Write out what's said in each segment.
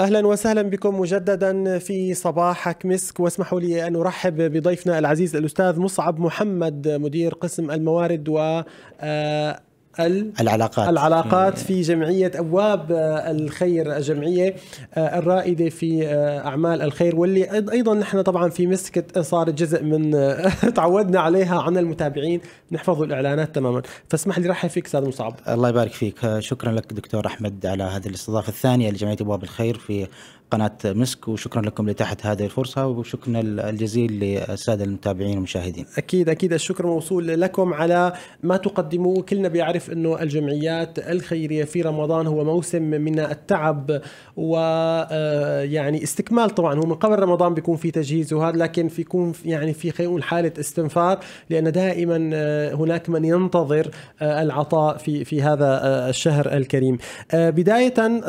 أهلا وسهلا بكم مجددا في صباحك مسك. واسمحوا لي أن أرحب بضيفنا العزيز الأستاذ مصعب محمد مدير قسم الموارد و آه، العلاقات. العلاقات في جمعية أبواب الخير الجمعية آه، الرائدة في آه، أعمال الخير واللي أيضا نحن طبعا في مسكت صارت جزء من تعودنا عليها عن المتابعين نحفظ الإعلانات تماما. فاسمح لي رحب فيك أستاذ مصعب. الله يبارك فيك. شكرا لك دكتور أحمد على هذه الاستضافة الثانية لجمعية أبواب الخير في قناة مسك وشكرا لكم لإتاحة هذه الفرصة وشكرا الجزيل للسادة المتابعين والمشاهدين. أكيد أكيد الشكر موصول لكم على ما تقدموه. كلنا بيعرف أنه الجمعيات الخيرية في رمضان هو موسم من التعب ويعني آه، استكمال طبعا. هو من قبل رمضان بيكون في تجهيز وهذا لكن في يكون يعني في خلينا حالة استنفار لأن دائما آه، هناك من ينتظر آه، العطاء في في هذا الشهر الكريم. بداية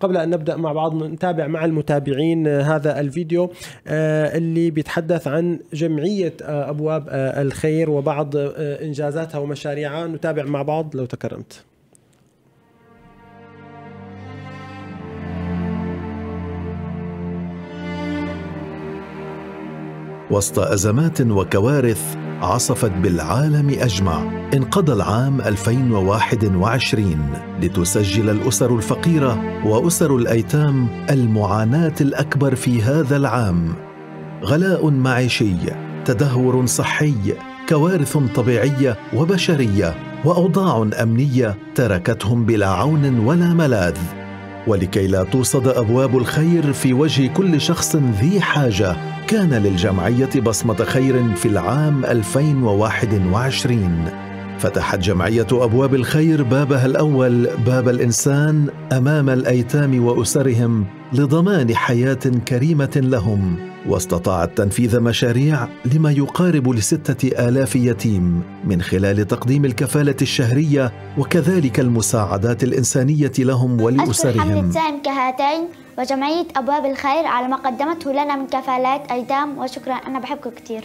قبل أن نبدأ مع بعض نتابع مع مع المتابعين آه، هذا الفيديو آه، اللي بيتحدث عن جمعية آه، أبواب الخير وبعض إنجازاتها ومشاريعها. نتابع مع بعض لو تكرمت. وسط أزمات وكوارث عصفت بالعالم أجمع. انقضى العام 2021 لتسجل الأسر الفقيرة وأسر الأيتام المعاناة الأكبر في هذا العام. غلاء معيشي تدهور صحي كوارث طبيعية وبشرية وأوضاع أمنية تركتهم بلا عون ولا ملاذ. ولكي لا توصد أبواب الخير في وجه كل شخص ذي حاجة كان للجمعية بصمة خير في العام 2021 فتحت جمعية أبواب الخير بابها الأول باب الإنسان أمام الأيتام وأسرهم لضمان حياة كريمة لهم. واستطاعت تنفيذ مشاريع لما يقارب لستة آلاف يتيم من خلال تقديم الكفالة الشهرية وكذلك المساعدات الإنسانية لهم ولأسرهم. أشكر السائم كهاتين وجمعية أبواب الخير على ما قدمته لنا من كفالات أيتام وشكرا أنا بحبكم كثير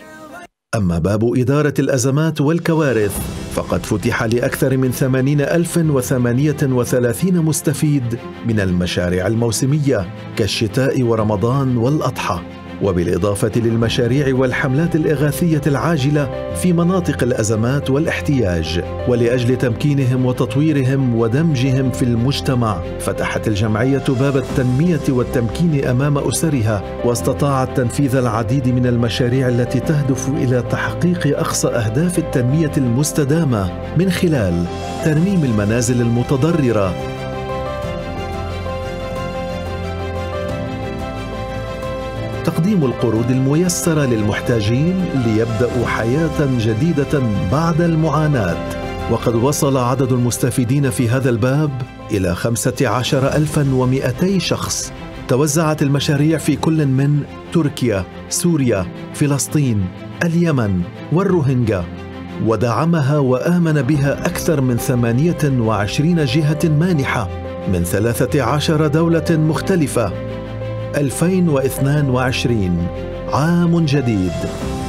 أما باب إدارة الأزمات والكوارث فقد فتح لأكثر من ثمانين ألف وثمانية وثلاثين مستفيد من المشاريع الموسمية كالشتاء ورمضان والأضحى. وبالإضافة للمشاريع والحملات الإغاثية العاجلة في مناطق الأزمات والاحتياج ولأجل تمكينهم وتطويرهم ودمجهم في المجتمع فتحت الجمعية باب التنمية والتمكين أمام أسرها واستطاعت تنفيذ العديد من المشاريع التي تهدف إلى تحقيق أقصى أهداف التنمية المستدامة من خلال ترميم المنازل المتضررة تقديم القروض الميسرة للمحتاجين ليبدأوا حياة جديدة بعد المعاناة. وقد وصل عدد المستفيدين في هذا الباب إلى خمسة عشر ألفا ومئتي شخص. توزعت المشاريع في كل من تركيا سوريا فلسطين اليمن والروهينجا. ودعمها وآمن بها أكثر من ثمانية وعشرين جهة مانحة من ثلاثة عشر دولة مختلفة. 2022 عام جديد.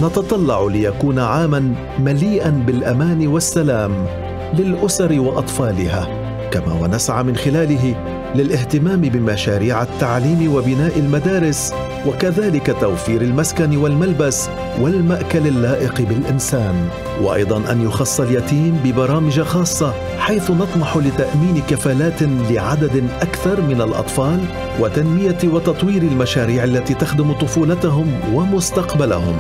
نتطلع ليكون عاما مليئا بالأمان والسلام للأسر وأطفالها كما ونسعى من خلاله للاهتمام بمشاريع التعليم وبناء المدارس وكذلك توفير المسكن والملبس والمأكل اللائق بالإنسان وأيضا أن يخص اليتيم ببرامج خاصة حيث نطمح لتأمين كفالات لعدد أكثر من الأطفال وتنمية وتطوير المشاريع التي تخدم طفولتهم ومستقبلهم.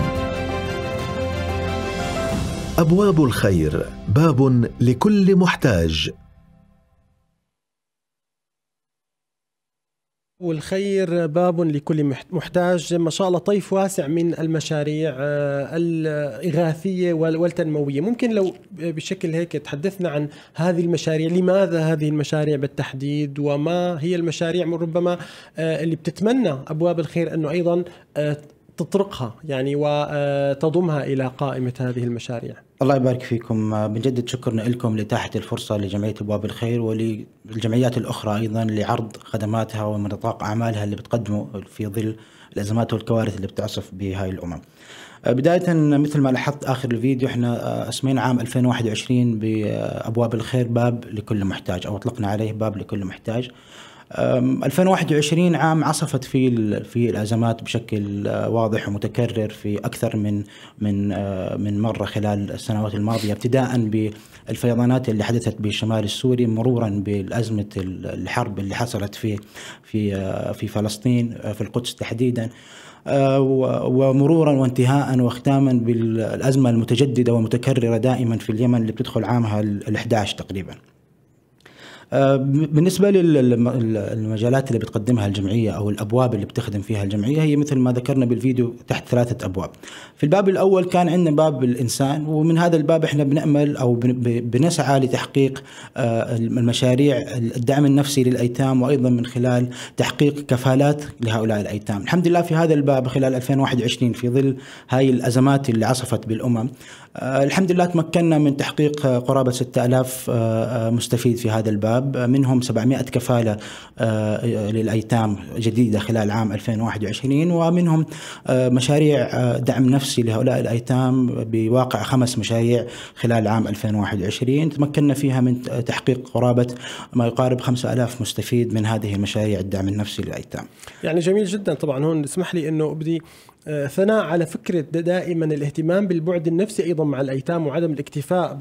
أبواب الخير باب لكل محتاج. والخير باب لكل محتاج. ما شاء الله طيف واسع من المشاريع آه، الإغاثية والتنموية. ممكن لو بشكل هيك تحدثنا عن هذه المشاريع لماذا هذه المشاريع بالتحديد؟ وما هي المشاريع ربما آه، اللي بتتمنى أبواب الخير؟ أنه أيضا آه، تطرقها يعني وتضمها إلى قائمة هذه المشاريع. الله يبارك فيكم بنجدد شكرنا لكم لإتاحة الفرصة لجمعية أبواب الخير وللجمعيات الأخرى أيضا لعرض خدماتها ونطاق أعمالها اللي بتقدمه في ظل الأزمات والكوارث اللي بتعصف بهاي الأمم. بداية مثل ما لاحظت آخر الفيديو إحنا أسمينا عام 2021 بأبواب الخير باب لكل محتاج أو أطلقنا عليه باب لكل محتاج 2021 عام عصفت فيه في الأزمات بشكل آه، واضح ومتكرر في أكثر من من آه، من مرة خلال السنوات الماضية ابتداء بالفيضانات اللي حدثت بالشمال السوري مرورا بالأزمة الحرب اللي حصلت في في آه، في فلسطين في القدس تحديدا ومرورا وانتهاء واختاما بالأزمة المتجددة والمتكرره دائما في اليمن اللي بتدخل عامها ال11 تقريبا. آه، بالنسبة للمجالات اللي بتقدمها الجمعية أو الأبواب اللي بتخدم فيها الجمعية هي مثل ما ذكرنا بالفيديو تحت ثلاثة أبواب. في الباب الأول كان عندنا باب الإنسان ومن هذا الباب إحنا بنأمل أو بنسعى لتحقيق آه، المشاريع الدعم النفسي للأيتام وأيضا من خلال تحقيق كفالات لهؤلاء الأيتام. الحمد لله في هذا الباب خلال 2021 في ظل هاي الأزمات اللي عصفت بالأمم آه، الحمد لله تمكنا من تحقيق قرابة 6000 مستفيد في هذا الباب الشباب منهم 700 كفالة آه، للأيتام جديدة خلال عام 2021 ومنهم آه، مشاريع آه، دعم نفسي لهؤلاء الأيتام بواقع خمس مشاريع خلال عام 2021 تمكنا فيها من تحقيق قرابة ما يقارب 5000 مستفيد من هذه المشاريع الدعم النفسي للأيتام. يعني جميل جدا. طبعا هون اسمح لي أنه أبدي ثناء على فكرة دائما الاهتمام بالبعد النفسي أيضا مع الأيتام وعدم الاكتفاء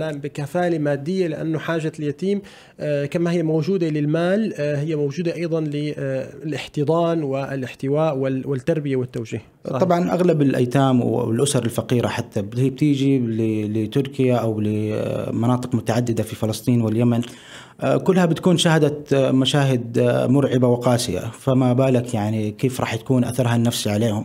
بكفالة مادية لأنه حاجة اليتيم آه، كما هي موجودة للمال آه، هي موجودة أيضا للاحتضان والاحتواء والتربية والتوجيه صحيح. طبعا أغلب الأيتام والأسر الفقيرة حتى هي بتيجي لتركيا أو لمناطق متعددة في فلسطين واليمن آه، كلها بتكون شهدت آه، مشاهد آه، مرعبة وقاسية. فما بالك يعني كيف راح تكون أثرها النفسي عليهم.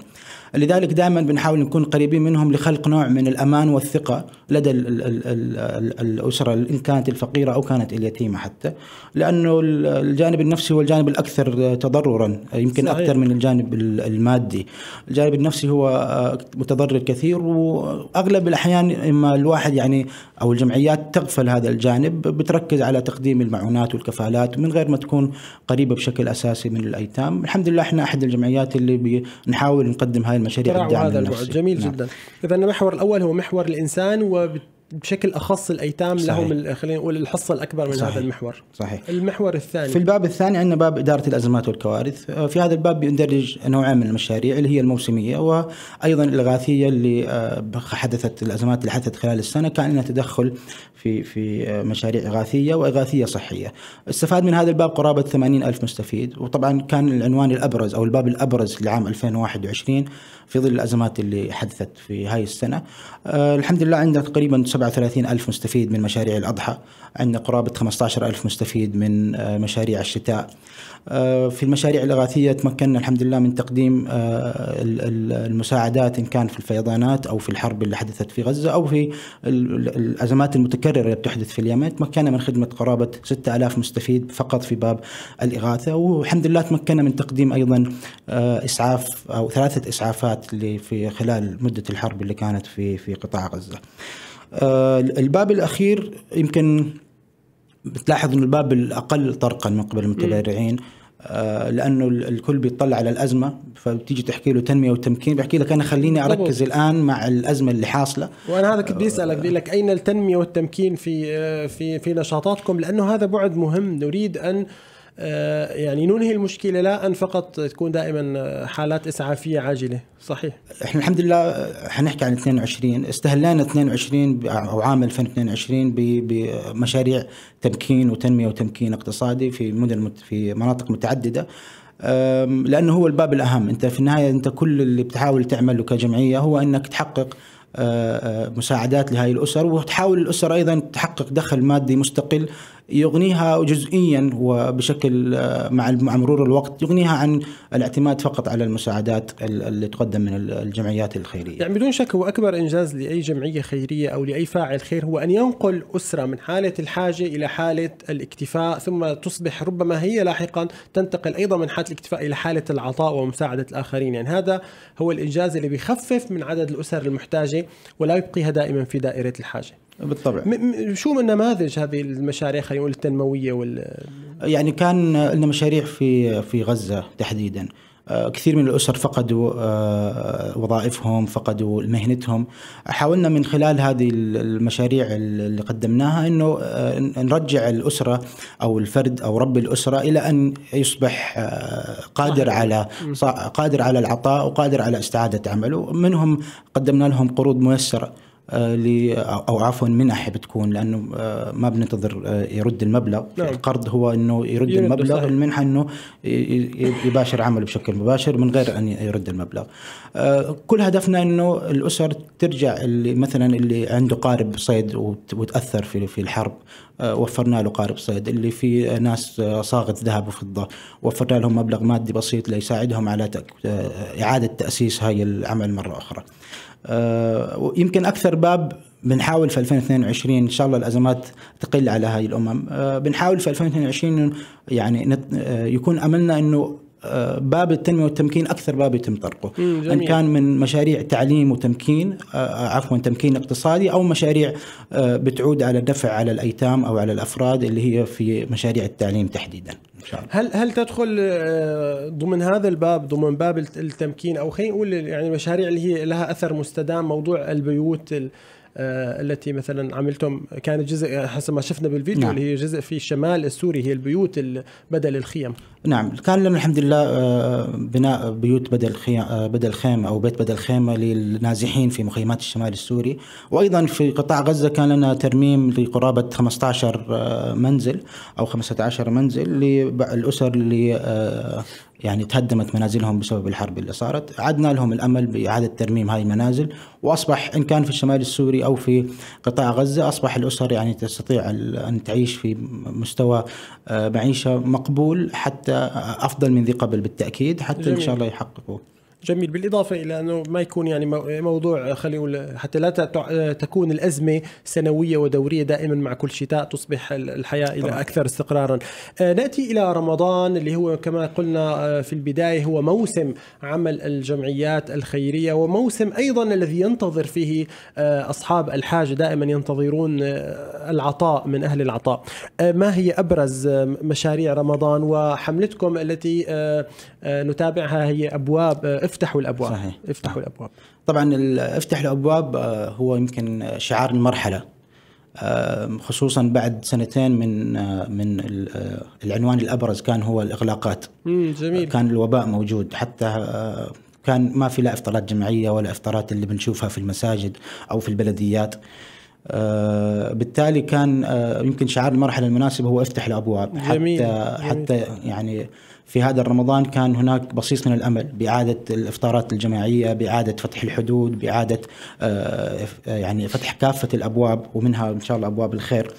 لذلك دائما بنحاول نكون قريبين منهم لخلق نوع من الأمان والثقة لدى ال ال ال الأسرة إن كانت الفقيرة أو كانت اليتيمة حتى. لأنه الجانب النفسي هو الجانب الأكثر تضررا يمكن صحيح. أكثر من الجانب المادي. الجانب النفسي هو آه، متضرر كثير وأغلب الأحيان إما الواحد يعني أو الجمعيات تغفل هذا الجانب بتركز على تقديم المعونات والكفالات من غير ما تكون قريبة بشكل أساسي من الأيتام. الحمد لله إحنا أحد الجمعيات اللي بنحاول نقدم هاي المشاريع الدعم هذا البعد جميل نعم. جدا. اذا المحور الأول هو محور الإنسان وبت بشكل أخص الأيتام صحيح. لهم خلينا نقول الحصة الأكبر من صحيح. هذا المحور. صحيح. المحور الثاني. في الباب الثاني عندنا باب إدارة الأزمات والكوارث. آه، في هذا الباب بيندرج نوعين من المشاريع اللي هي الموسمية وأيضا الإغاثية اللي آه، حدثت الأزمات اللي حدثت خلال السنة كان لنا تدخل في في آه، مشاريع إغاثية وإغاثية صحية. استفاد من هذا الباب قرابة 80 ألف مستفيد وطبعا كان العنوان الأبرز أو الباب الأبرز لعام 2021 في ظل الأزمات اللي حدثت في هاي السنة. الحمد لله عندنا تقريبا 37 ألف مستفيد من مشاريع الأضحى. عندنا قرابة 15 ألف مستفيد من آه، مشاريع الشتاء. آه، في المشاريع الإغاثية تمكنا الحمد لله من تقديم آه، المساعدات إن كان في الفيضانات أو في الحرب اللي حدثت في غزة أو في الأزمات المتكررة اللي بتحدث في اليمن. تمكنا من خدمة قرابة 6000 مستفيد فقط في باب الإغاثة. والحمد لله تمكنا من تقديم أيضا إسعاف أو ثلاثة إسعافات اللي في خلال مدة الحرب اللي كانت في في قطاع غزة. آه، الباب الأخير يمكن بتلاحظ إنه الباب الأقل طرقا من قبل المتبرعين. آه، لأنه الكل بيطلع على الأزمة فبتيجي تحكي له تنمية وتمكين بحكي لك أنا خليني أركز الآن مع الأزمة اللي حاصلة. وأنا هذا كنت بدي اسالك لك أين التنمية والتمكين في آه، في في نشاطاتكم؟ لأنه هذا بعد مهم. نريد أن آه، يعني ننهي المشكلة لا أن فقط تكون دائما حالات إسعافية عاجلة. صحيح. إحنا الحمد لله حنحكي عن 22 استهلينا 22 أو عام 2022 بمشاريع تمكين وتنمية وتمكين اقتصادي في مدن في مناطق متعددة. لأنه هو الباب الأهم. أنت في النهاية أنت كل اللي بتحاول تعمله كجمعية هو إنك تحقق آه، آه، مساعدات لهذه الأسر وتحاول الأسر أيضا تحقق دخل مادي مستقل يغنيها جزئيا وبشكل آه، مع مرور الوقت يغنيها عن الاعتماد فقط على المساعدات اللي تقدم من الجمعيات الخيرية. يعني بدون شك هو أكبر إنجاز لأي جمعية خيرية أو لأي فاعل خير هو أن ينقل أسرة من حالة الحاجة إلى حالة الاكتفاء ثم تصبح ربما هي لاحقا تنتقل أيضا من حالة الاكتفاء إلى حالة العطاء ومساعدة الآخرين، يعني هذا هو الإنجاز اللي بيخفف من عدد الأسر المحتاجة ولا يبقيها دائما في دائرة الحاجة. بالطبع. شو من نماذج هذه المشاريع خلينا نقول التنموية وال يعني كان لنا مشاريع في في غزة تحديدا. آه، كثير من الأسر فقدوا آه، وظائفهم فقدوا مهنتهم. حاولنا من خلال هذه المشاريع اللي قدمناها أنه آه، نرجع الأسرة أو الفرد أو رب الأسرة إلى أن يصبح قادر على قادر على العطاء وقادر على استعادة عمله. منهم قدمنا لهم قروض ميسرة. أو عفوا منح بتكون لأنه آه، ما بننتظر آه، يرد المبلغ. نعم. القرض هو إنه يرد, يرد المبلغ صحيح. المنحة إنه يباشر عمله بشكل مباشر من غير أن يرد المبلغ. آه، كل هدفنا إنه الأسر ترجع اللي مثلا اللي عنده قارب صيد وتأثر في في الحرب. وفرنا له قارب صيد. اللي في ناس صاغت ذهب وفضة. وفرنا لهم مبلغ مادي بسيط ليساعدهم على إعادة تأسيس هاي العمل مرة أخرى. آه، يمكن أكثر باب بنحاول في 2022 إن شاء الله الأزمات تقل على هاي الأمم. آه، بنحاول في 2022 يعني آه، يكون أملنا إنه باب التنمية والتمكين أكثر باب يتم طرقه. إن كان من مشاريع تعليم وتمكين عفوا تمكين اقتصادي أو مشاريع بتعود على الدفع على الأيتام أو على الأفراد اللي هي في مشاريع التعليم تحديدا. الله. هل هل تدخل آه، ضمن هذا الباب ضمن باب التمكين أو خلينا نقول يعني مشاريع اللي هي لها أثر مستدام موضوع البيوت التي مثلا عملتم كانت جزء حسب ما شفنا بالفيديو نعم. اللي هي جزء في الشمال السوري هي البيوت بدل الخيم. نعم. كان لنا الحمد لله آه، بناء بيوت بدل خيم بدل خيمه أو بيت بدل خيمه للنازحين في مخيمات الشمال السوري. وأيضا في قطاع غزة كان لنا ترميم لقرابة 15 منزل أو 15 منزل للاسر اللي يعني تهدمت منازلهم بسبب الحرب اللي صارت عدنا لهم الأمل بإعادة ترميم هاي المنازل وأصبح إن كان في الشمال السوري أو في قطاع غزة أصبح الأسر يعني تستطيع أن تعيش في مستوى آه، معيشة مقبول حتى أفضل من ذي قبل بالتأكيد حتى جميل. إن شاء الله يحققوا جميل بالإضافة إلى أنه ما يكون يعني موضوع خلينا نقول حتى لا تكون الأزمة سنوية ودورية دائما مع كل شتاء تصبح الحياة إلى طبعا. أكثر استقرارا. آه، نأتي إلى رمضان اللي هو كما قلنا آه، في البداية هو موسم عمل الجمعيات الخيرية وموسم أيضا الذي ينتظر فيه آه، أصحاب الحاجة دائما ينتظرون العطاء من أهل العطاء. ما هي أبرز مشاريع رمضان وحملتكم التي نتابعها هي أبواب افتحوا الأبواب. صحيح. افتحوا الأبواب. طبعا افتح الأبواب آه، هو يمكن شعار المرحلة. آه، خصوصا بعد سنتين من آه، من العنوان الأبرز كان هو الإغلاقات. جميل. كان الوباء موجود. حتى كان ما في لا افطارات جمعيه ولا افطارات اللي بنشوفها في المساجد أو في البلديات. بالتالي كان يمكن شعار المرحلة المناسبه هو افتح الأبواب. جميل. حتى جميل. حتى يعني في هذا رمضان كان هناك بصيص من الأمل بإعادة الإفطارات الجماعية، بإعادة فتح الحدود، بإعادة آه، يعني فتح كافة الأبواب ومنها إن شاء الله أبواب الخير.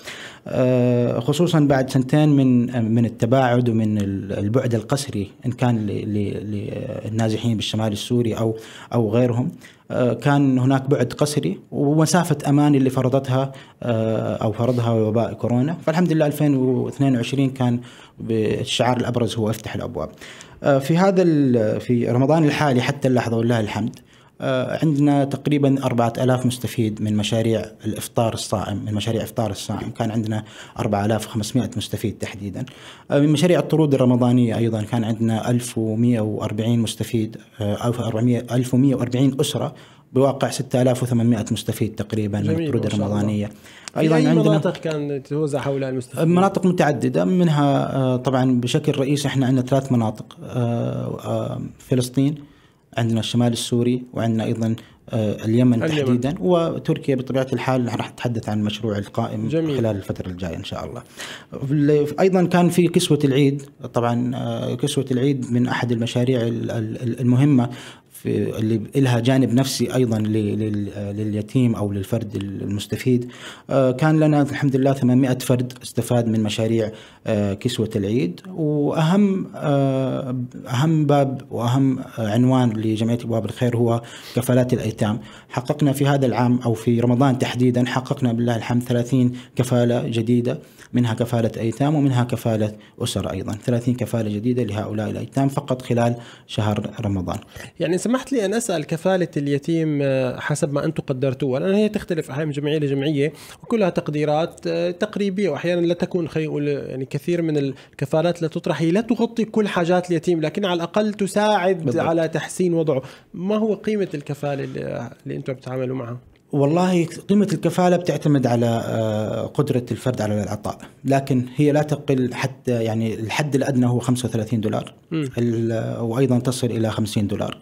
آه، خصوصا بعد سنتين من من التباعد ومن البعد القسري إن كان للنازحين بالشمال السوري أو أو غيرهم آه، كان هناك بعد قسري ومسافة أمان اللي فرضتها أو فرضها وباء كورونا فالحمد لله 2022 كان بالشعار الأبرز هو أفتح الأبواب. آه، في هذا في رمضان الحالي حتى اللحظة ولله الحمد آه، عندنا تقريبا 4000 مستفيد من مشاريع الإفطار الصائم من مشاريع إفطار الصائم كان عندنا 4500 مستفيد تحديدا آه، من مشاريع الطرود الرمضانية أيضا كان عندنا 1140 مستفيد 1140 أسرة بواقع 6800 مستفيد تقريبا من الطرود الرمضانية أيضا أي عندنا مناطق كان توزع حول المستفيدين مناطق متعددة منها آه، طبعا بشكل رئيسي إحنا عندنا ثلاث مناطق آه، آه، فلسطين عندنا الشمال السوري وعندنا أيضا اليمن, اليمن تحديدا وتركيا بطبيعة الحال راح نتحدث عن المشروع القائم جميل. خلال الفترة الجاية إن شاء الله. أيضا كان في كسوة العيد طبعا كسوة العيد من أحد المشاريع المهمة في اللي لها جانب نفسي أيضا لليتيم أو للفرد المستفيد. آه، كان لنا الحمد لله 800 فرد استفاد من مشاريع آه، كسوة العيد. وأهم آه، أهم باب وأهم عنوان لجمعية أبواب الخير هو كفالات الأيتام. حققنا في هذا العام أو في رمضان تحديدا حققنا بالله الحمد 30 كفالة جديدة منها كفالة أيتام ومنها كفالة أسر أيضا. 30 كفالة جديدة لهؤلاء الأيتام فقط خلال شهر رمضان. يعني سمحت لي أن أسأل كفالة اليتيم آه، حسب ما أنتم قدرتوها لأن هي تختلف أحيانا من جمعية لجمعية وكلها تقديرات آه، تقريبية وأحيانا لا تكون خلينا نقول يعني كثير من الكفالات اللي تطرح. هي لا تغطي كل حاجات اليتيم لكن على الأقل تساعد بالضبط. على تحسين وضعه. ما هو قيمة الكفالة اللي, اللي أنتم بتتعاملوا معها؟ والله قيمة الكفالة بتعتمد على آه، قدرة الفرد على العطاء لكن هي لا تقل حتى يعني الحد الأدنى هو 35 دولار. وأيضا تصل إلى 50 دولار.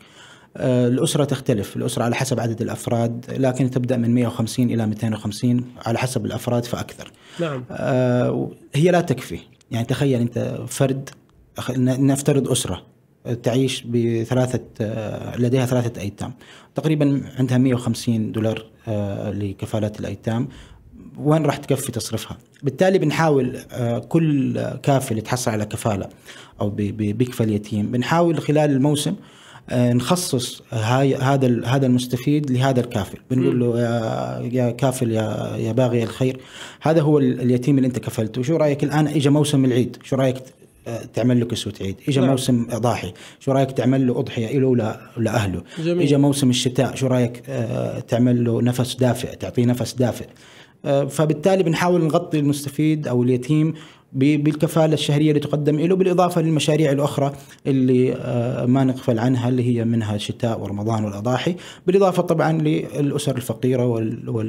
الأسرة تختلف. الأسرة على حسب عدد الأفراد لكن تبدأ من 150 إلى 250 على حسب الأفراد فأكثر. نعم. آه، هي لا تكفي. يعني تخيل أنت فرد نفترض أسرة تعيش بثلاثة لديها ثلاثة أيتام. تقريبا عندها 150 دولار آه، لكفالات الأيتام. وين راح تكفي تصرفها؟ بالتالي بنحاول آه، كل كافل يتحصل على كفالة أو بيكفل يتيم. بنحاول خلال الموسم آه، نخصص هاي هذا هذا المستفيد لهذا الكافل. بنقول له يا, يا كافل يا يا باغي الخير. هذا هو اليتيم اللي انت كفلته. شو رأيك الآن؟ اجى موسم العيد شو رأيك تعمل له كسوة عيد؟ اجى نعم. موسم ضاحي شو رأيك تعمل له أضحية له ولا لاهله اجى موسم الشتاء شو رأيك آه، تعمل له نفس دافئ تعطيه نفس دافئ؟ آه، فبالتالي بنحاول نغطي المستفيد أو اليتيم بالكفالة الشهرية اللي تقدم له بالإضافة للمشاريع الأخرى اللي آه، ما نغفل عنها اللي هي منها الشتاء ورمضان والأضاحي. بالإضافة طبعا للأسر الفقيرة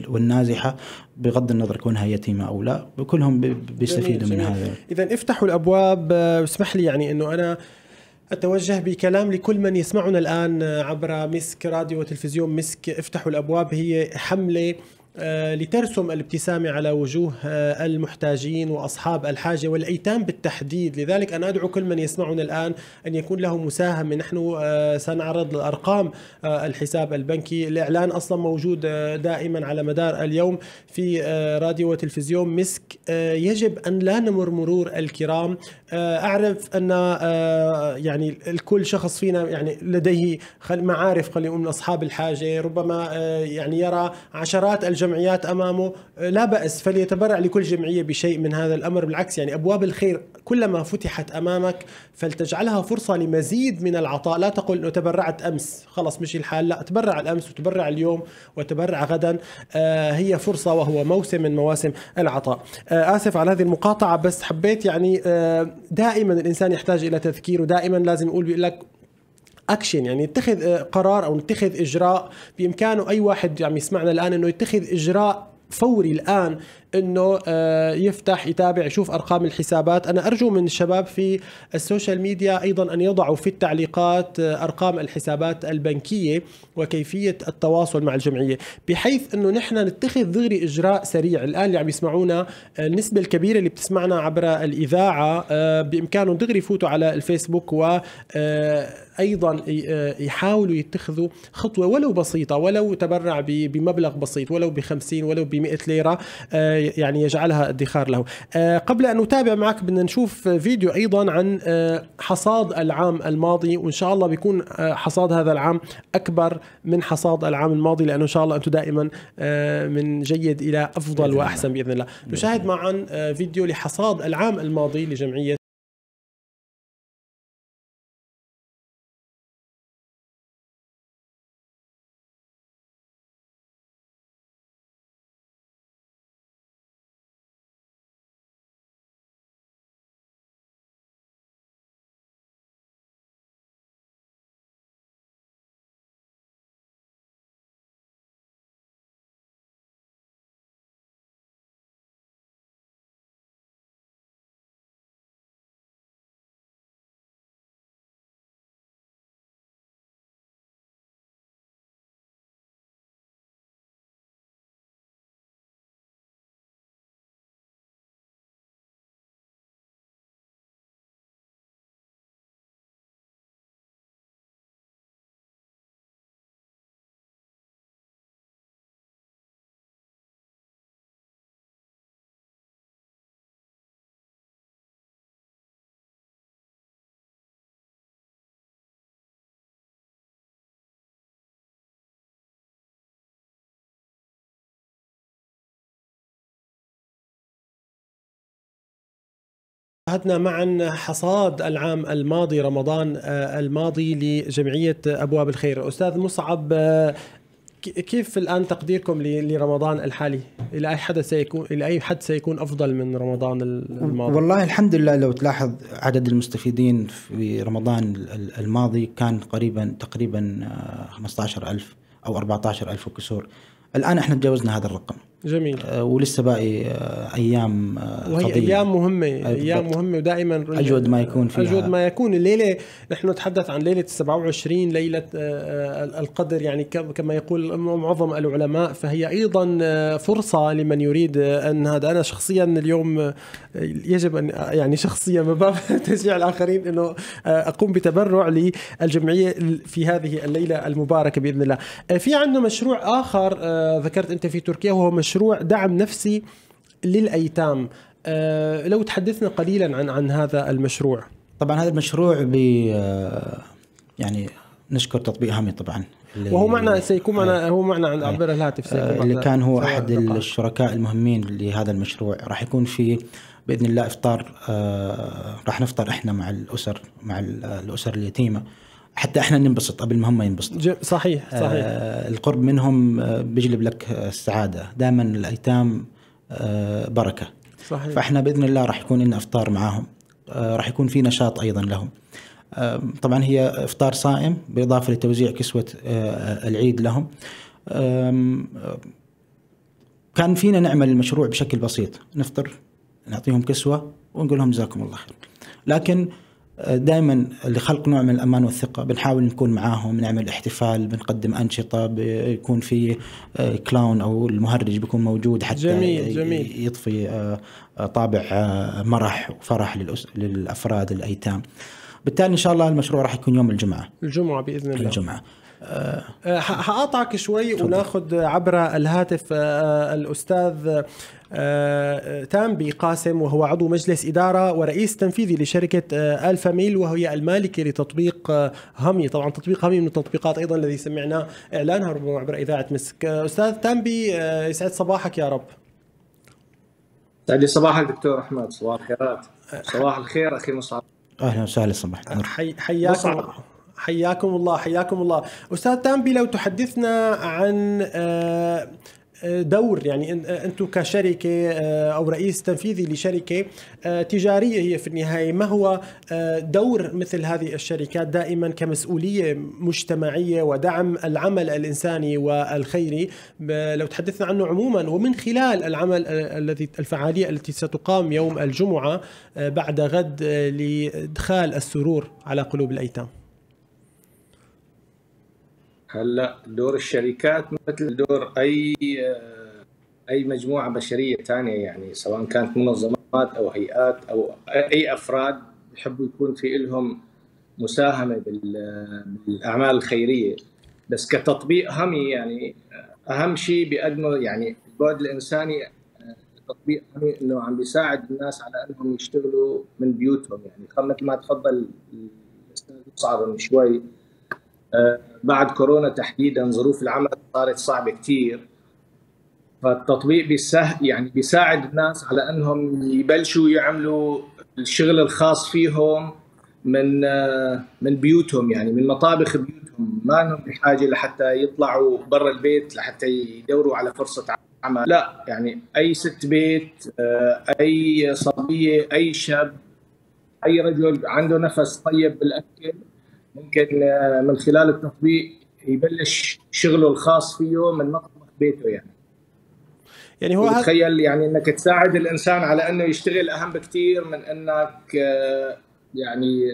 والنازحة بغض النظر كونها يتيمة أو لا كلهم بيستفيدوا من هذا. إذا افتحوا الأبواب آه، اسمح لي يعني أنه أنا أتوجه بكلام لكل من يسمعنا الآن عبر مسك راديو وتلفزيون مسك. افتحوا الأبواب هي حملة آه، لترسم الابتسامة على وجوه آه، المحتاجين وأصحاب الحاجة والأيتام بالتحديد. لذلك أنا أدعو كل من يسمعنا الآن أن يكون له مساهمة. نحن آه، سنعرض الأرقام الحساب البنكي. الإعلان أصلا موجود دائما على مدار اليوم في راديو وتلفزيون مسك. يجب أن لا نمر مرور الكرام. أعرف أن يعني الكل شخص فينا يعني لديه معارف خلينا من أصحاب الحاجة. ربما يعني يرى عشرات الجمعيات جمعيات امامه لا بأس فليتبرع لكل جمعية بشيء من هذا الأمر. بالعكس يعني أبواب الخير كلما فتحت أمامك فلتجعلها فرصة لمزيد من العطاء. لا تقول إنه تبرعت أمس خلص مشي الحال. لا تبرع الأمس وتبرع اليوم وتبرع غدا. آه هي فرصة وهو موسم من مواسم العطاء. آه آسف على هذه المقاطعة بس حبيت يعني آه دائما الإنسان يحتاج إلى تذكير ودائما لازم يقول بيقول لك اكشن يعني يتخذ آه، قرار أو يتخذ إجراء. بإمكانه أي واحد عم يسمعنا الآن إنه يتخذ إجراء فوري الآن إنه آه، يفتح يتابع يشوف أرقام الحسابات. أنا أرجو من الشباب في ال social media أيضا أن يضعوا في التعليقات آه، أرقام الحسابات البنكية وكيفية التواصل مع الجمعية. بحيث إنه نحن نتخذ دغري إجراء سريع. الآن اللي عم يسمعونا النسبة الكبيرة اللي بتسمعنا عبر الإذاعة بإمكانهم دغري يفوتوا على الفيسبوك و أيضا يحاولوا يتخذوا خطوة ولو بسيطة ولو تبرع بمبلغ بسيط ولو ب 50 ولو ب 100 ليرة آه، يعني يجعلها ادخار له. آه، قبل أن نتابع معك بدنا نشوف فيديو أيضا عن آه، حصاد العام الماضي وإن شاء الله بيكون حصاد هذا العام أكبر من حصاد العام الماضي لأنه إن شاء الله أنتم دائما من جيد إلى أفضل وأحسن بإذن الله. نشاهد معا فيديو لحصاد العام الماضي لجمعية شاهدنا معا حصاد العام الماضي رمضان الماضي لجمعية أبواب الخير أستاذ مصعب كيف الآن تقديركم لرمضان الحالي؟ إلى أي حد سيكون إلى أي حد سيكون أفضل من رمضان الماضي؟ والله الحمد لله لو تلاحظ عدد المستفيدين في رمضان الماضي كان قريبا تقريبا 15000 أو 14000 وكسور الآن إحنا تجاوزنا هذا الرقم جميل. آه ولسه باقي آه أيام آه وهي فضيلة. أيام مهمة أيام مهمة ودائما أجود ما يكون فيها. أجود ما يكون. الليلة نحن نتحدث عن ليلة 27 ليلة القدر يعني كما يقول معظم العلماء فهي أيضا فرصة لمن يريد أن هذا. أنا شخصيا اليوم يجب أن يعني شخصيا من باب تشجيع الآخرين إنه أقوم بتبرع للجمعية في هذه الليلة المباركة بإذن الله. في عندنا مشروع آخر ذكرت أنت في تركيا وهو مشروع مشروع دعم نفسي للأيتام. أه لو تحدثنا قليلا عن عن هذا المشروع. طبعا هذا المشروع ب آه، يعني نشكر تطبيق هامي طبعا. وهو معنا سيكون معنا هو معنا عن عبر الهاتف سيكون آه، اللي كان هو أحد الشركاء المهمين لهذا المشروع. راح يكون في بإذن الله إفطار آه راح نفطر إحنا مع الاسر مع الأسر اليتيمة. حتى إحنا ننبسط قبل ما هم ينبسطوا. صحيح صحيح آه القرب منهم آه بيجلب لك السعادة. دائما الأيتام آه بركة. صحيح. فاحنا بإذن الله راح يكون لنا إفطار معاهم. آه راح يكون في نشاط أيضا لهم. آه طبعا هي إفطار صائم بالاضافه لتوزيع كسوة آه العيد لهم. كان فينا نعمل المشروع بشكل بسيط. نفطر نعطيهم كسوة ونقول لهم جزاكم الله خير. لكن دائما لخلق نوع من الأمان والثقة بنحاول نكون معاهم نعمل احتفال بنقدم أنشطة بيكون في آه، كلاون أو المهرج بيكون موجود حتى جميل جميل. يضفي آه، آه، طابع مرح وفرح للأفراد الأيتام. بالتالي إن شاء الله المشروع راح يكون يوم الجمعة. الجمعة بإذن الله. الجمعة. حقاطعك شوي وناخذ عبر الهاتف الأستاذ تامبي قاسم وهو عضو مجلس إدارة ورئيس تنفيذي لشركة آه، ألفا ميل وهي المالكة لتطبيق آه، همي. طبعا تطبيق همي من التطبيقات أيضا الذي سمعنا إعلانها ربما عبر إذاعة مسك. أستاذ تامبي يسعد صباحك يا رب. سعد لي صباحك دكتور أحمد. صباح الخيرات. صباح الخير أخي مصعب. أهلا وسهلا صباح حي حياكم حياكم الله حياكم الله. أستاذ تامبي لو تحدثنا عن دور يعني أنتم كشركة آه، أو رئيس تنفيذي لشركة آه، تجارية هي في النهاية. ما هو آه، دور مثل هذه الشركات دائما كمسؤولية مجتمعية ودعم العمل الإنساني والخيري؟ لو تحدثنا عنه عموما ومن خلال العمل الذي الفعالية التي ستقام يوم الجمعة بعد غد لإدخال السرور على قلوب الأيتام. هلا دور الشركات مثل دور أي أي مجموعة بشرية ثانية يعني سواء كانت منظمات أو هيئات أو أي أفراد بيحبوا يكون في لهم مساهمة بالأعمال الخيرية. بس كتطبيق همي يعني أهم شيء بيقدمه يعني البعد الإنساني تطبيق همي إنه عم بيساعد الناس على إنهم يشتغلوا من بيوتهم. يعني مثل ما تفضل الأستاذ مصعب من شوي آه، بعد كورونا تحديدا ظروف العمل صارت صعبة كثير فالتطبيق بيسهل يعني بيساعد الناس على إنهم يبلشوا يعملوا الشغل الخاص فيهم من من بيوتهم يعني من مطابخ بيوتهم. ما لهم بحاجة لحتى يطلعوا برا البيت لحتى يدوروا على فرصة عمل. لا يعني أي ست بيت أي صبية أي شاب أي رجل عنده نفس طيب بالأكل ممكن من خلال التطبيق يبلش شغله الخاص فيه من مطبخ بيته يعني. يعني هو تخيل يعني إنك تساعد الإنسان على إنه يشتغل أهم بكثير من إنك آه، يعني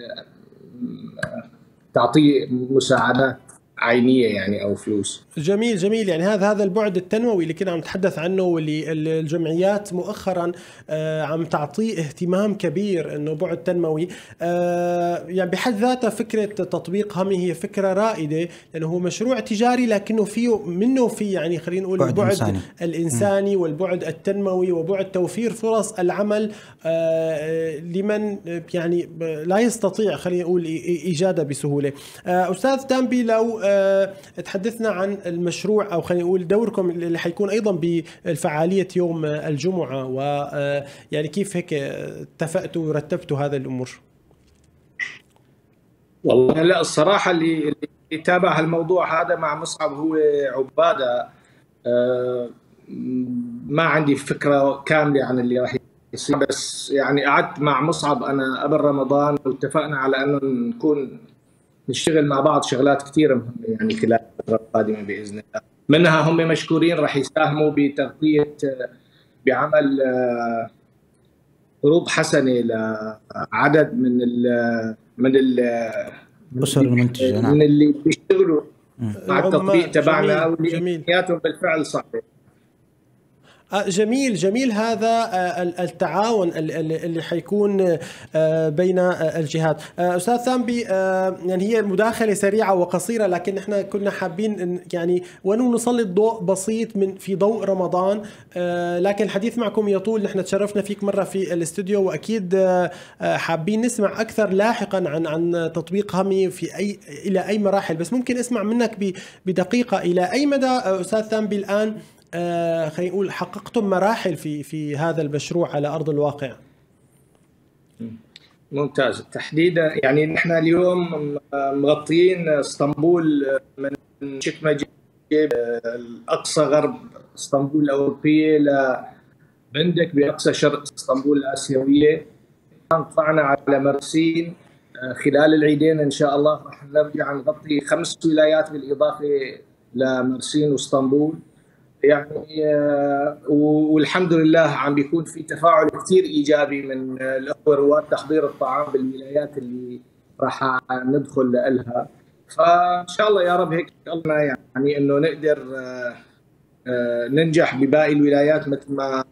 آه، تعطيه مساعدات عينية يعني أو فلوس. جميل جميل يعني هذا هذا البعد التنموي اللي كنا عم نتحدث عنه واللي الجمعيات مؤخرا آه عم تعطيه اهتمام كبير إنه بعد تنموي آه يعني بحد ذاتها فكرة تطبيق همي هي فكرة رائدة لأنه هو مشروع تجاري لكنه فيه منه في يعني خلينا نقول البعد إنساني. الإنساني. والبعد التنموي وبعد توفير فرص العمل آه لمن يعني لا يستطيع خلينا نقول ايجادها بسهولة أستاذ تامبي لو تحدثنا عن المشروع أو خلينا نقول دوركم اللي حيكون أيضا بفعاليه يوم الجمعة ويعني كيف هيك اتفقتوا ورتبتوا هذا الأمور؟ والله لا الصراحة اللي اللي يتابع الموضوع هذا مع مصعب هو عبادة آه، ما عندي فكرة كاملة عن اللي راح يصير بس يعني قعدت مع مصعب أنا قبل رمضان واتفقنا على إنه نكون نشتغل مع بعض شغلات كثيره يعني خلال الفترة القادمه بإذن الله. منها هم مشكورين راح يساهموا بتغطية بعمل آه، عروض حسنة لعدد من ال من ال الاسر المنتجة نعم. من اللي بيشتغلوا مع التطبيق تبعنا جميل- واللي جميل. بالفعل صعبة. آه، جميل جميل هذا آه، ال- التعاون ال- ال- اللي حيكون آه، بين آه، الجهات. آه، أستاذ ثامبي آه، يعني هي مداخلة سريعة وقصيرة لكن إحنا كنا حابين يعني ولو نسلط ضوء بسيط من في ضوء رمضان. آه، لكن الحديث معكم يطول نحن تشرفنا فيك مرة في الاستوديو وأكيد آه، آه، حابين نسمع أكثر لاحقا عن عن تطبيق همي في اي إلى أي مراحل. بس ممكن أسمع منك بدقيقة إلى أي مدى آه، أستاذ ثامبي الآن؟ آه، خلينا نقول حققتم مراحل في في هذا المشروع على أرض الواقع. ممتاز. تحديدا يعني نحن اليوم مغطيين اسطنبول من شكمجي الأقصى غرب اسطنبول الأوروبية لبندك بأقصى شرق اسطنبول الآسيوية. طلعنا على مرسين خلال العيدين إن شاء الله راح نرجع نغطي خمس ولايات بالإضافة لمرسين واسطنبول. يعني آه، والحمد لله عم بيكون في تفاعل كثير إيجابي من آه، الأخوة رواد تحضير الطعام بالولايات اللي راح ندخل لها. فإن شاء الله يا رب هيك الله يعني إنه نقدر آه، ننجح بباقي الولايات مثل ما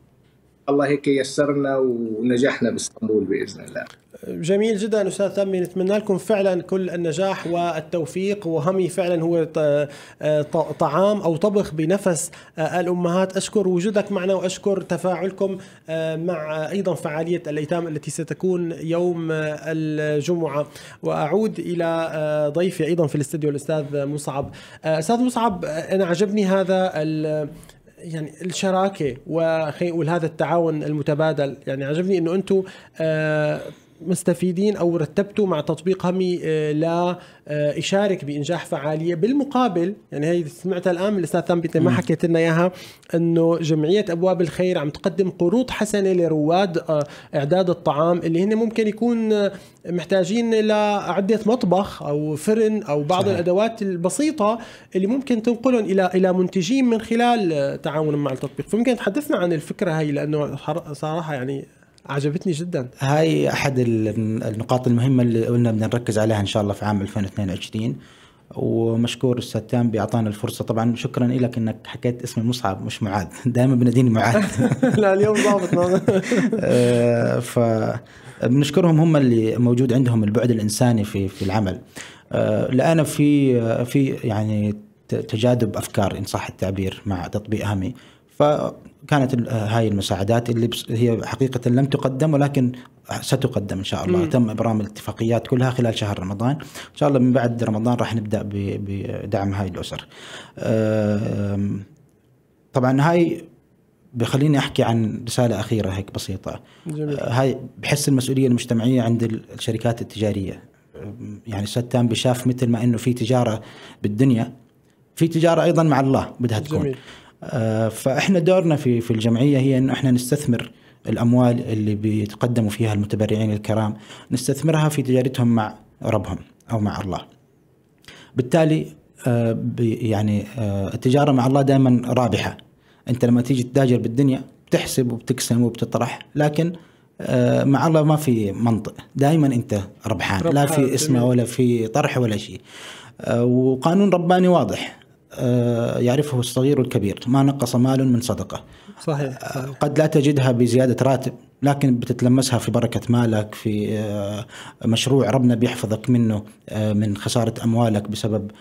الله هيك يسرنا ونجحنا بإسطنبول بإذن الله. جميل جدا أستاذ ثامي نتمنى لكم فعلا كل النجاح والتوفيق وهمي فعلا هو طعام أو طبخ بنفس الأمهات. أشكر وجودك معنا وأشكر تفاعلكم مع أيضا فعالية الأيتام التي ستكون يوم الجمعة. وأعود إلى ضيفي أيضا في الاستديو الأستاذ مصعب. أستاذ مصعب أنا عجبني هذا يعني الشراكة وخلينا نقول هذا التعاون المتبادل. يعني عجبني إنه أنتم آه، مستفيدين أو رتبتوا مع تطبيق همي آه، لا آه، يشارك بإنجاح فعالية. بالمقابل يعني هي سمعتها الآن من الأستاذ ثابت ما حكيت لنا إياها إنه جمعية أبواب الخير عم تقدم قروض حسنة لرواد آه، إعداد الطعام اللي هن ممكن يكون آه، محتاجين لعده مطبخ أو فرن أو بعض صحيح. الأدوات البسيطة اللي ممكن تنقلهم إلى إلى منتجين من خلال آه، تعاونهم مع التطبيق. فممكن تحدثنا عن الفكرة هاي لأنه صراحة يعني عجبتني جدا. هاي أحد ال- النقاط المهمة اللي قلنا بدنا نركز عليها إن شاء الله في عام 2022 ومشكور أستاذ تامبي أعطانا الفرصة. طبعا شكرا لك إنك حكيت اسم مصعب مش معاذ دائما بناديني معاذ لا اليوم ضابط. آه، ف بنشكرهم هم اللي موجود عندهم البعد الإنساني في في العمل. آه، لقينا في في يعني تجاذب أفكار إن صح التعبير مع تطبيق همي فكانت ال- هاي المساعدات اللي هي حقيقة لم تقدم ولكن ستقدم إن شاء الله. مم. تم إبرام الاتفاقيات كلها خلال شهر رمضان. إن شاء الله من بعد رمضان راح نبدأ ب- بدعم هاي الأسر. آم، طبعا هاي بخليني أحكي عن رسالة أخيرة هيك بسيطة. جميل. آه، هاي بحس المسؤولية المجتمعية عند ال- الشركات التجارية. يعني أستاذ تامبي شاف مثل ما إنه في تجارة بالدنيا. في تجارة أيضا مع الله بدها تكون. جميل. آه، فإحنا دورنا في في الجمعية هي إنه إحنا نستثمر الأموال اللي بيتقدموا فيها المتبرعين الكرام نستثمرها في تجارتهم مع ربهم أو مع الله. بالتالي آه، يعني آه، التجارة مع الله دائما رابحة. أنت لما تيجي تتاجر بالدنيا بتحسب وبتقسم وبتطرح لكن مع الله ما في منطق دائما أنت ربحان لا في اسمه. ولا في طرح ولا شيء وقانون رباني واضح يعرفه الصغير والكبير ما نقص مال من صدقة صحيح, آه،. قد لا تجدها بزيادة راتب لكن بتتلمسها في بركة مالك في آه، مشروع ربنا بيحفظك منه آه، من خسارة أموالك بسبب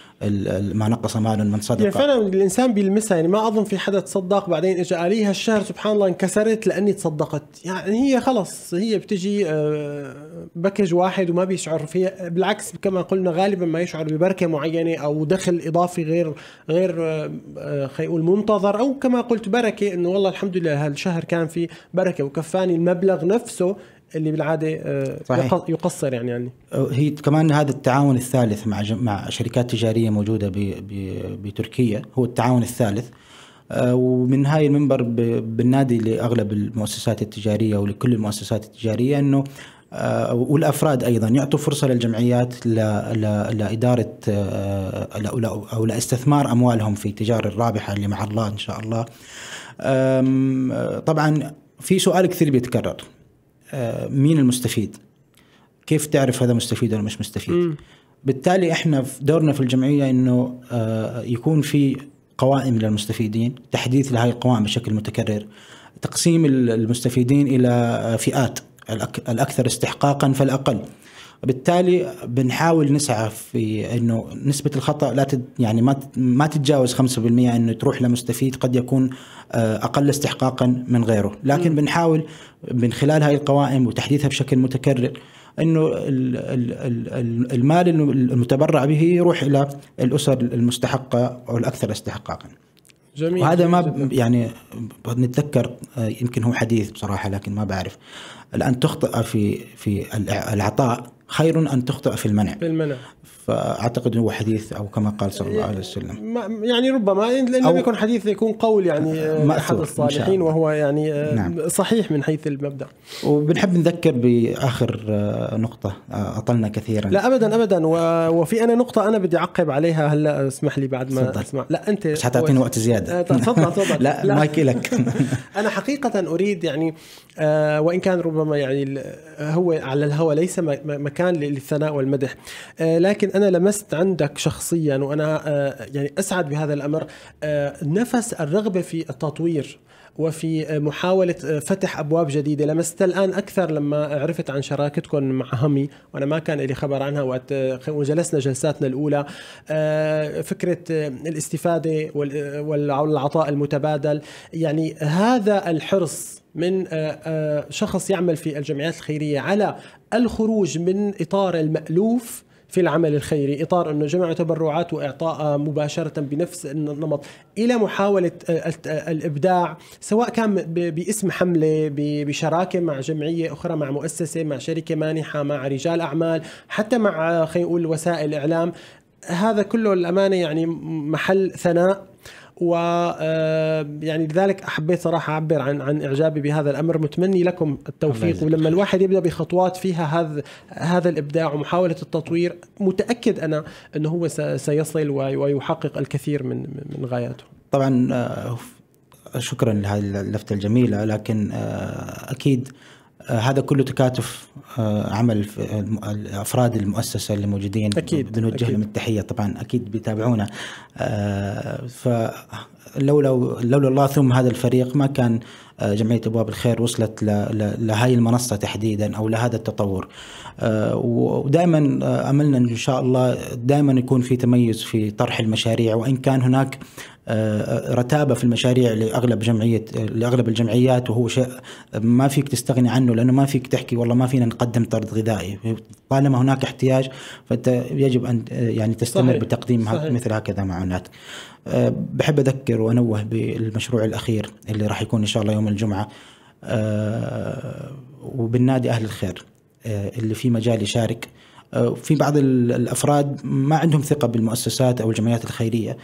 ما نقص مال من يعني صدقة فعلا الإنسان بيلمسها. يعني ما أظن في حدا تصدق بعدين قال لي هالشهر سبحان الله انكسرت لأني تصدقت. يعني هي خلص هي بتجي آه، باكج واحد وما بيشعر فيها. بالعكس كما قلنا غالبا ما يشعر ببركة معينة أو دخل إضافي غير غير خلينا نقول منتظر. أو كما قلت بركة إنه والله الحمد لله هالشهر كان في بركة وكفاني المبلغ نفسه اللي بالعادة آه، صحيح. يق- يقصر يعني عني هي كمان هذا التعاون الثالث مع مع شركات تجارية موجودة بتركيا هو التعاون الثالث آه، ومن هاي المنبر بالنادي لأغلب المؤسسات التجارية ولكل المؤسسات التجارية إنه آه، والأفراد أيضا يعطوا فرصة للجمعيات لإدارة أو لإستثمار أموالهم في تجارة الرابحة اللي مع الله إن شاء الله. طبعا في سؤال كثير بيتكرر. آه، مين المستفيد؟ كيف تعرف هذا مستفيد ولا مش مستفيد؟ بالتالي إحنا في دورنا في الجمعية إنه آه، يكون في قوائم للمستفيدين تحديث لهذه القوائم بشكل متكرر تقسيم ال- المستفيدين إلى آه، فئات الأكثر استحقاقا فالأقل. بالتالي بنحاول نسعى في إنه نسبة الخطأ لا تد يعني ما ما تتجاوز 5% إنه تروح لمستفيد قد يكون آه، أقل استحقاقا من غيره، لكن بنحاول من خلال هاي القوائم وتحديثها بشكل متكرر إنه ال- ال- ال- ال- المال الم- المتبرع به يروح إلى الأسر المستحقة أو الأكثر استحقاقا. جميل. وهذا ما جميل جداً. ب- يعني نتذكر آه، يمكن هو حديث بصراحة لكن ما بعرف. الآن تخطئ في في الع- العطاء. خير أن تخطئ في المنع. بالمنع فأعتقد إنه هو حديث أو كما قال صلى الله عليه وسلم. يعني ربما لم أو- يكن حديث يكون قول يعني آه، أحد الصالحين. وهو يعني آه، نعم. صحيح من حيث المبدأ. وبنحب نذكر بآخر آه، نقطة أطلنا كثيرا. لا ابدا ابدا. وفي أنا نقطة أنا بدي أعقب عليها. هلأ اسمح لي بعد ما تفضل. أسمع. لا أنت بس حتعطيني وقت زيادة. تفضل تفضل. لا, مايك لك أنا حقيقة أريد يعني آه وإن كان ربما يعني هو على الهوى ليس مكان للثناء والمدح. آه لكن أنا لمست عندك شخصيا وأنا آه يعني أسعد بهذا الأمر. آه نفس الرغبة في التطوير وفي محاولة فتح أبواب جديدة. لمست الآن أكثر لما عرفت عن شراكتكم مع همي وأنا ما كان لي خبر عنها وقت وجلسنا جلساتنا الأولى. آه، فكرة الاستفادة وال- والعطاء المتبادل. يعني هذا الحرص من آه، آه، شخص يعمل في الجمعيات الخيرية على الخروج من إطار المألوف في العمل الخيري. إطار انه جمع تبرعات وإعطاء مباشرة بنفس النمط إلى محاولة الت- الإبداع سواء كان باسم حملة ب- بشراكة مع جمعية أخرى مع مؤسسة مع شركة مانحة مع رجال أعمال حتى مع خلينا نقول وسائل إعلام. هذا كله الامانه يعني محل ثناء. و آه، يعني لذلك حبيت صراحة أعبر عن عن إعجابي بهذا الأمر. متمني لكم التوفيق. ولما الواحد يبدأ بخطوات فيها هذا هذا الإبداع ومحاولة التطوير متأكد أنا إنه هو سيصل وي- ويحقق الكثير من من غاياته. طبعا آه، شكرا لهذه اللفتة الجميلة لكن آه، أكيد هذا كله تكاتف آه، عمل افراد المؤسسة اللي موجودين أكيد، بنوجه. لهم التحية. طبعا أكيد بيتابعونا. آه، فلولا لولا الله ثم هذا الفريق ما كان آه، جمعية أبواب الخير وصلت ل- ل- لهذه المنصة تحديدا أو لهذا التطور. ودائما أملنا إن شاء الله دائما يكون في تميز في طرح المشاريع وإن كان هناك رتابة في المشاريع لأغلب جمعية لأغلب الجمعيات وهو شيء ما فيك تستغني عنه لأنه ما فيك تحكي والله ما فينا نقدم طرد غذائي طالما هناك احتياج فأنت يجب أن آه، يعني تستمر صحيح. بتقديم صحيح. مثل هكذا معونات. آه، بحب أذكر وأنوه بالمشروع الأخير اللي راح يكون إن شاء الله يوم الجمعة آه، وبالنادي أهل الخير آه، اللي في مجال يشارك آه، في بعض ال- الأفراد ما عندهم ثقة بالمؤسسات أو الجمعيات الخيرية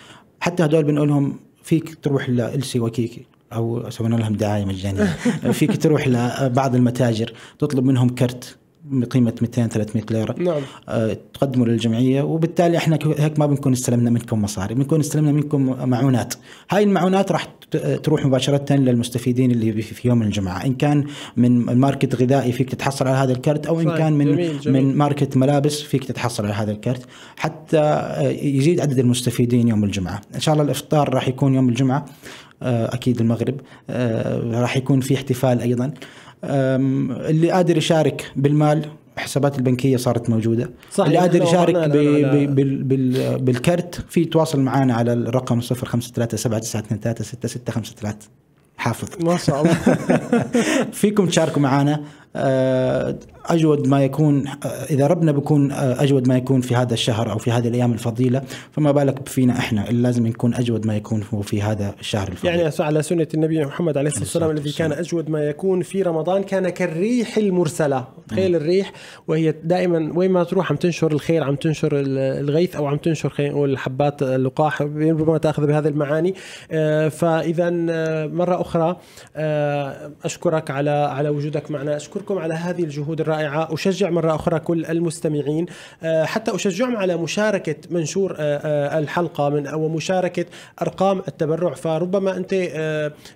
حتى هدول بنقول لهم فيك تروح ل LC Waikiki أو سوينا لهم دعايه مجانية. فيك تروح لبعض المتاجر تطلب منهم كرت. بقيمه 200 300 ليرة. نعم. آه، تقدموا للجمعية وبالتالي إحنا هيك ما بنكون استلمنا منكم مصاري بنكون استلمنا منكم معونات. هاي المعونات راح تروح مباشرة للمستفيدين اللي في في يوم الجمعة. إن كان من ماركت غذائي فيك تتحصل على هذا الكرت أو إن صحيح. كان من جميل، جميل. من ماركت ملابس فيك تتحصل على هذا الكرت. حتى آه، يزيد عدد المستفيدين يوم الجمعة. إن شاء الله الإفطار راح يكون يوم الجمعة أكيد المغرب راح يكون في احتفال أيضا. اللي قادر يشارك بالمال الحسابات البنكية صارت موجودة. صحيح اللي قادر يشارك ب... ب... بال... بال... بالكرت في يتواصل معنا على الرقم 0537923663 حافظ. ما شاء الله. فيكم تشاركوا معنا أجود ما يكون آه، إذا ربنا بيكون آه، أجود ما يكون في هذا الشهر أو في هذه الأيام الفضيلة فما بالك فينا إحنا اللي لازم نكون أجود ما يكون هو في هذا الشهر الفضيل يعني على سنة النبي محمد عليه الصلاة والسلام الذي كان أجود ما يكون في رمضان كان كالريح المرسلة. تخيل الريح وهي دائما وين ما تروح عم تنشر الخير عم تنشر الغيث أو عم تنشر خلينا نقول حبات اللقاح ربما تأخذ بهذه المعاني. فاذا مرة أخرى أشكرك على على وجودك معنا. أشكركم على هذه الجهود الرائعة. رائعة أشجع مرة أخرى كل المستمعين آه، حتى أشجعهم على مشاركة منشور آه، آه، الحلقة من أو مشاركة أرقام التبرع. فربما أنت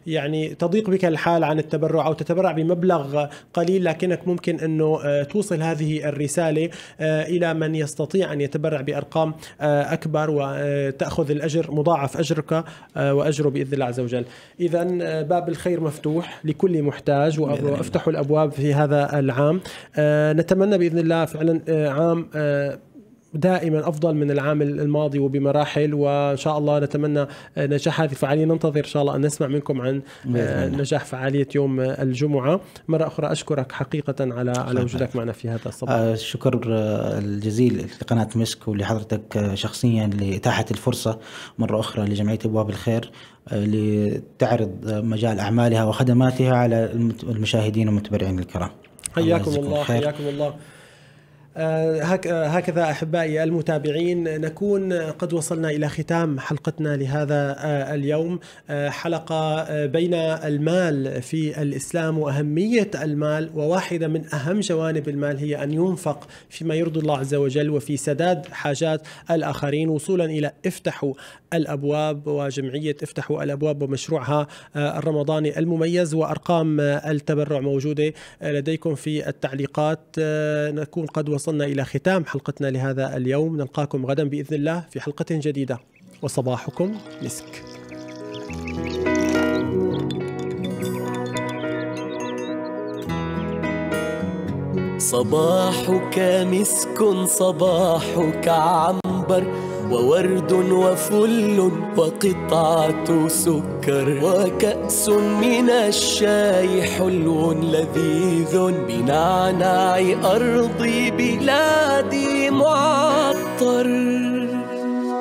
يعني تضيق بك الحال عن التبرع أو تتبرع بمبلغ قليل لكنك ممكن أنه توصل هذه الرسالة إلى من يستطيع أن يتبرع بأرقام أكبر وتأخذ الأجر مضاعف أجرك وأجره بإذن الله عز وجل. إذا باب الخير مفتوح لكل محتاج وافتحوا الأبواب في هذا العام. آه، نتمنى بإذن الله فعلا آه، عام آه، دائما أفضل من العام الماضي وبمراحل وإن شاء الله نتمنى نجاح هذه الفعالية. ننتظر إن شاء الله أن نسمع منكم عن نجاح فعالية يوم الجمعة. مرة أخرى أشكرك حقيقة على على وجودك معنا في هذا الصباح. الشكر الجزيل لقناة مسك ولحضرتك شخصيا لإتاحة الفرصة مرة أخرى لجمعية أبواب الخير لتعرض مجال أعمالها وخدماتها على المشاهدين والمتبرعين الكرام. حياكم الله حياكم الله آه، آه، هكذا أحبائي المتابعين نكون قد وصلنا إلى ختام حلقتنا لهذا آه، اليوم. حلقة بين المال في الإسلام وأهمية المال وواحدة من أهم جوانب المال هي أن ينفق فيما يرضي الله عز وجل وفي سداد حاجات الآخرين. وصولا إلى افتحوا الأبواب وجمعية افتحوا الأبواب ومشروعها الرمضاني المميز وأرقام التبرع موجودة لديكم في التعليقات. نكون قد وصلنا وصلنا إلى ختام حلقتنا لهذا اليوم. نلقاكم غدا بإذن الله في حلقة جديدة. وصباحكم مسك. صباحك مسك صباحك عنبر. وورد وفل وقطعة سكر وكأس من الشاي حلو لذيذ بنعناع أرض بلادي معطر.